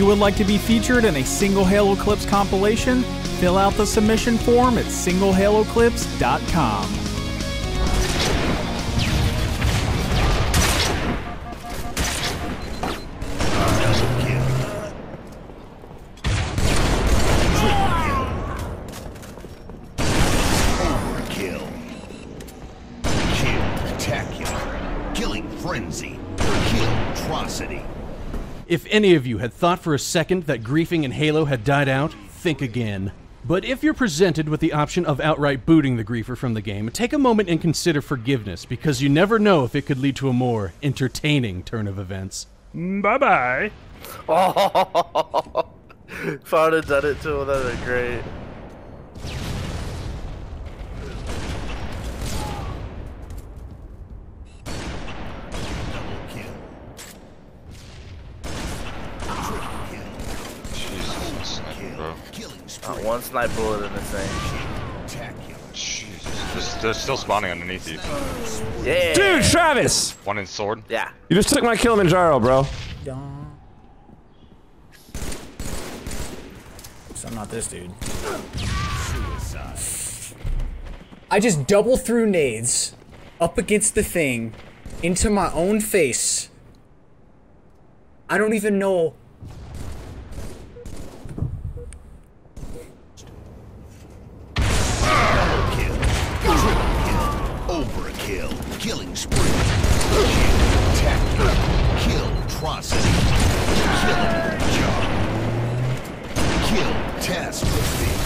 You would like to be featured in a single Halo Clips compilation, fill out the submission form at singlehaloclips.com. Killing frenzy. Kill-trocity. If any of you had thought for a second that griefing in Halo had died out, think again. But if you're presented with the option of outright booting the griefer from the game, take a moment and consider forgiveness, because you never know if it could lead to a more entertaining turn of events. Bye bye. Oh, if I done it to him, that'd been great. Jesus, bro. Not one snipe bullet in this thing. Jesus. Just, they're still spawning underneath you. Yeah. Dude, Travis! One in sword. Yeah. You just took my Killimanjaro, bro. So I'm not this dude. I just double through nades up against the thing into my own face. I don't even know. Kill-trocity. Killing job. Kill-catastrophe. Kill-pocalypse.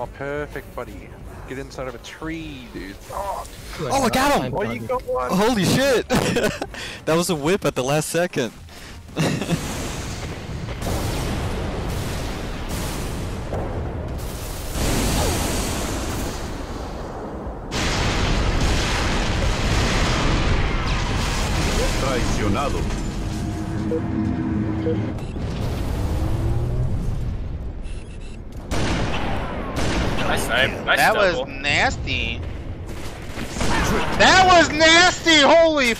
Oh, perfect, buddy. Get inside of a tree, dude. Oh, Oh, I got him! Where you going? Holy shit! that was a whip at the last second. Traicionado. Nice. Nice that double. was nasty. That was nasty. Holy.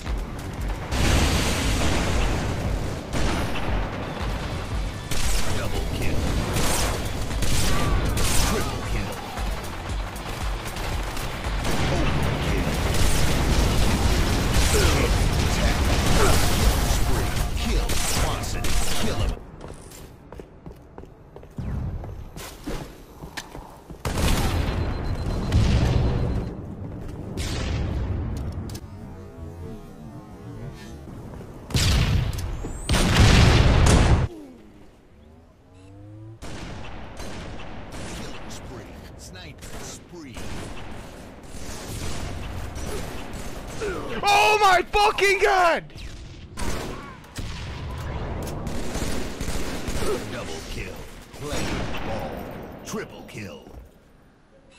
Fucking god! Double kill. Playing ball. Triple kill.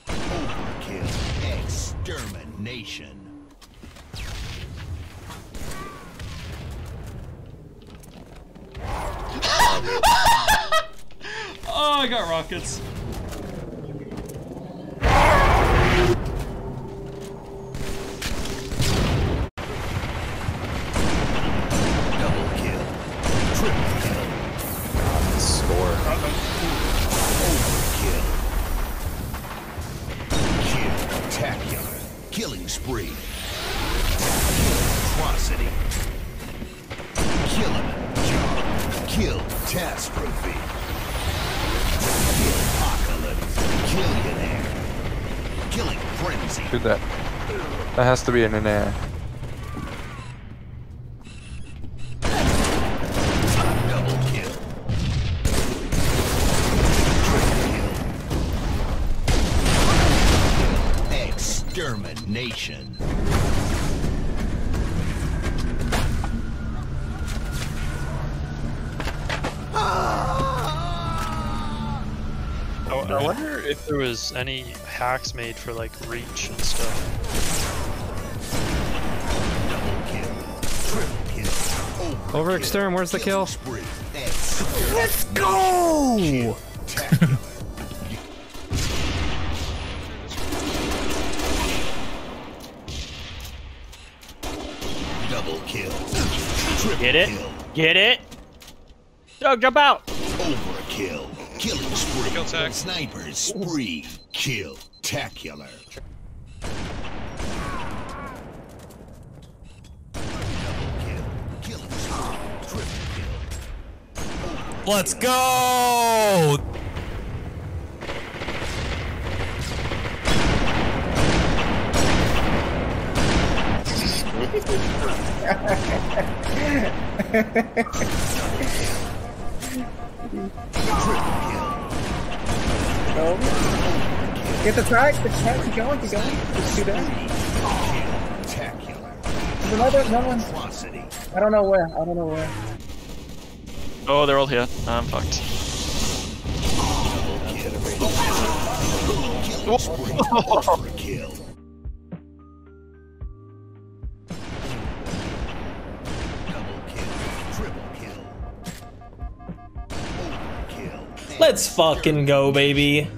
Overkill. Extermination. Oh, I got rockets. Kill him. Kill catastrophe. Kill apocalypse. Killionaire. Killing frenzy. Dude, that that has to be in an air. Double kill. Extermination. I, I wonder if there was any hacks made for like reach and stuff. Over extern, where's the kill? Let's go! Double kill. Get it? Get it? Doug, jump out! Overkill. Killing spree. Snipers spree. Kill. Tacular. Let's go! Get the track, the track, keep going, keep going. Just do that. There's another, no one. I don't know where, I don't know where. Oh, they're all here. I'm fucked. Overkill. Let's fucking go, baby.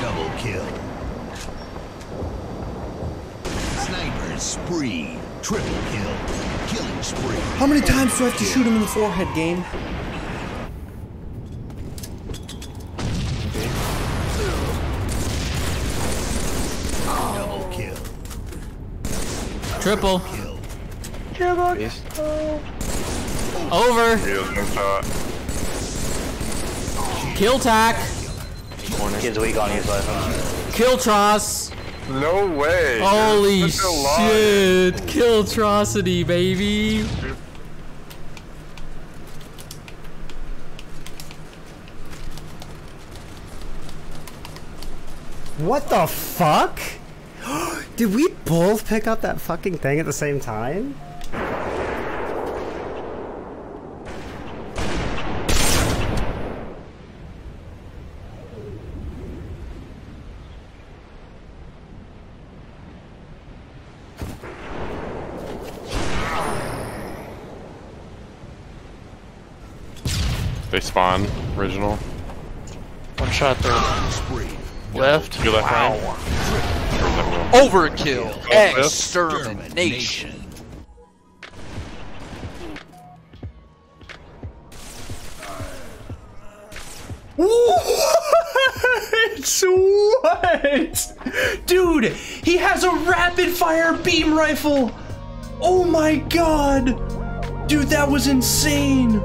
Double kill. Snipers spree. Triple kill. Killing spree. How many times do I have to shoot him in the forehead, game? Double kill. Triple. Please. Over. Kill tack. Kid's weak on you, so Kill Tross. No way. Holy Such a lie. shit. Killtrocity, baby. What the fuck? Did we both pick up that fucking thing at the same time? They spawn original. One shot there. Left. You left Wow. right? Overkill. Extermination. What? What? Dude, he has a rapid fire beam rifle. Oh my god. Dude, that was insane.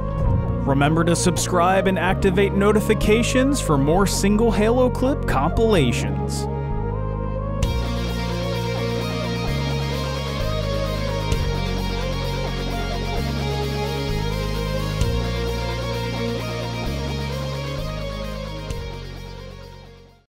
Remember to subscribe and activate notifications for more single Halo clip compilations.